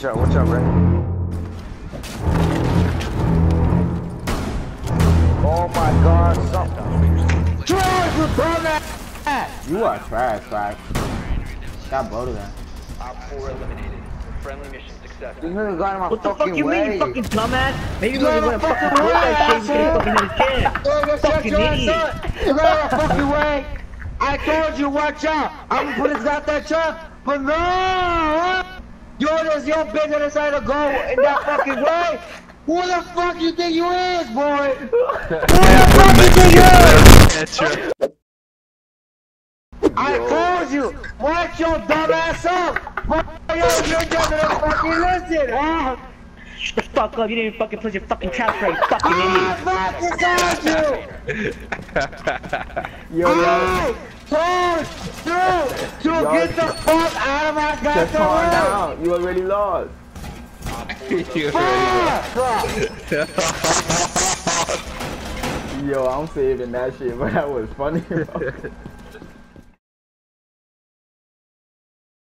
Watch out, watch out, Ray. Oh my god, something. George, you dumbass! You are trash, trash. Got both of them. Op 4 eliminated. Friendly mission success. You nigga got in my What the fucking fuck you way. mean, you fucking dumbass? Maybe you Get really out wanna of fucking fucking put that way, shit, you asshole. fucking hit his chin. Hey, go shut Fucking ass idiot. You got out of fucking way. I told you, watch out. I'm gonna put his goddamn truck, but no! You're your bitch that decided to go in that fucking way. Who the fuck you think you is, boy? Who the fuck you think you is? That's. I told you, watch your dumb ass up. Boy, yo, you're just gonna fucking listen, huh? Shut the fuck up, you didn't even fucking put your fucking trap right, fucking ah, idiot! I fucking told you. Yo, yo. I told you to Yo, get the fuck out of my Just calm goddamn way. down. You already lost. you Fuck! Yo, I'm saving that shit, but that was funny. bro.